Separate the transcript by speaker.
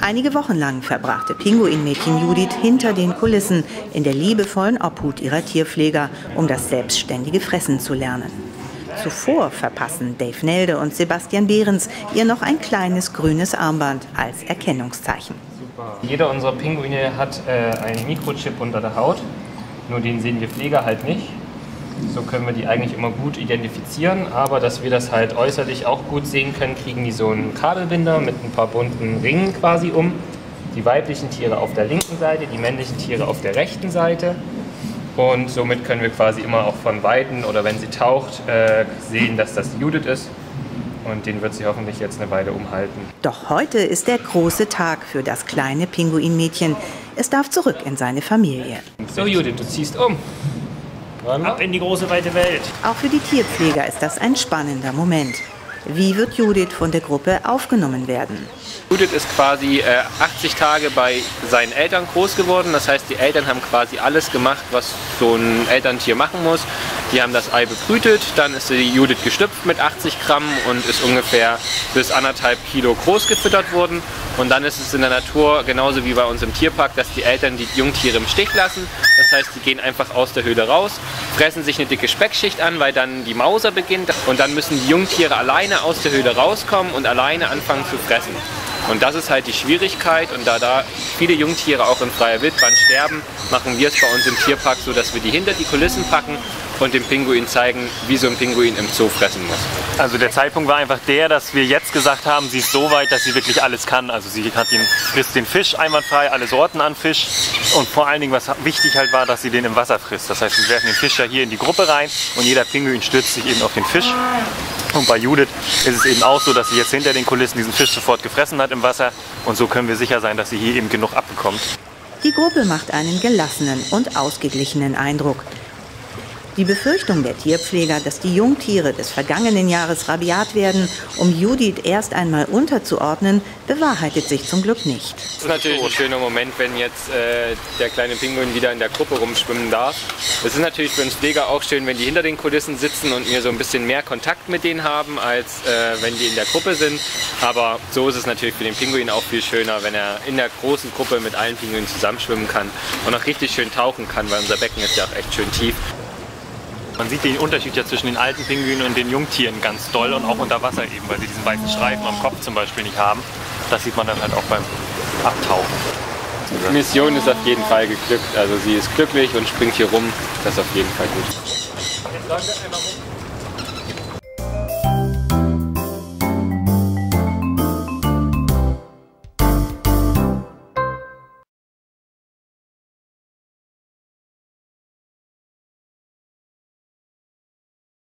Speaker 1: Einige Wochen lang verbrachte Pinguinmädchen Judith hinter den Kulissen in der liebevollen Obhut ihrer Tierpfleger, um das selbstständige Fressen zu lernen. Zuvor verpassen Dave Nelde und Sebastian Behrens ihr noch ein kleines grünes Armband als Erkennungszeichen.
Speaker 2: Jeder unserer Pinguine hat äh, einen Mikrochip unter der Haut, nur den sehen wir Pfleger halt nicht. So können wir die eigentlich immer gut identifizieren, aber dass wir das halt äußerlich auch gut sehen können, kriegen die so einen Kabelbinder mit ein paar bunten Ringen quasi um. Die weiblichen Tiere auf der linken Seite, die männlichen Tiere auf der rechten Seite. Und somit können wir quasi immer auch von Weitem oder wenn sie taucht, äh, sehen, dass das Judith ist. Und den wird sie hoffentlich jetzt eine Weile umhalten.
Speaker 1: Doch heute ist der große Tag für das kleine Pinguinmädchen. Es darf zurück in seine Familie.
Speaker 2: So Judith, du ziehst um.
Speaker 3: Ab in die große weite Welt.
Speaker 1: Auch für die Tierpfleger ist das ein spannender Moment. Wie wird Judith von der Gruppe aufgenommen werden?
Speaker 2: Judith ist quasi äh, 80 Tage bei seinen Eltern groß geworden. Das heißt, die Eltern haben quasi alles gemacht, was so ein Elterntier machen muss. Die haben das Ei bebrütet, dann ist die Judith gestüpft mit 80 Gramm und ist ungefähr bis anderthalb Kilo groß gefüttert worden. Und dann ist es in der Natur genauso wie bei uns im Tierpark, dass die Eltern die Jungtiere im Stich lassen. Das heißt, die gehen einfach aus der Höhle raus, fressen sich eine dicke Speckschicht an, weil dann die Mauser beginnt. Und dann müssen die Jungtiere alleine aus der Höhle rauskommen und alleine anfangen zu fressen. Und das ist halt die Schwierigkeit und da da viele Jungtiere auch in freier Wildbahn sterben, machen wir es bei uns im Tierpark so, dass wir die hinter die Kulissen packen und dem Pinguin zeigen, wie so ein Pinguin im Zoo fressen muss.
Speaker 3: Also der Zeitpunkt war einfach der, dass wir jetzt gesagt haben, sie ist so weit, dass sie wirklich alles kann. Also sie hat den, frisst den Fisch einwandfrei, alle Sorten an Fisch und vor allen Dingen, was wichtig halt war, dass sie den im Wasser frisst. Das heißt, wir werfen den Fisch ja hier in die Gruppe rein und jeder Pinguin stürzt sich eben auf den Fisch. Und bei Judith ist es eben auch so, dass sie jetzt hinter den Kulissen diesen Fisch sofort gefressen hat im Wasser und so können wir sicher sein, dass sie hier eben genug abbekommt.
Speaker 1: Die Gruppe macht einen gelassenen und ausgeglichenen Eindruck. Die Befürchtung der Tierpfleger, dass die Jungtiere des vergangenen Jahres rabiat werden, um Judith erst einmal unterzuordnen, bewahrheitet sich zum Glück nicht.
Speaker 2: Es ist natürlich ein schöner Moment, wenn jetzt äh, der kleine Pinguin wieder in der Gruppe rumschwimmen darf. Es ist natürlich für uns Pfleger auch schön, wenn die hinter den Kulissen sitzen und wir so ein bisschen mehr Kontakt mit denen haben, als äh, wenn die in der Gruppe sind. Aber so ist es natürlich für den Pinguin auch viel schöner, wenn er in der großen Gruppe mit allen Pinguinen zusammenschwimmen kann und auch richtig schön tauchen kann, weil unser Becken ist ja auch echt schön tief.
Speaker 3: Man sieht den Unterschied ja zwischen den alten Pinguinen und den Jungtieren ganz doll und auch unter Wasser eben, weil sie diesen weißen Streifen am Kopf zum Beispiel nicht haben. Das sieht man dann halt auch beim Abtauchen.
Speaker 2: Die Mission ist auf jeden Fall geglückt. Also sie ist glücklich und springt hier rum. Das ist auf jeden Fall gut.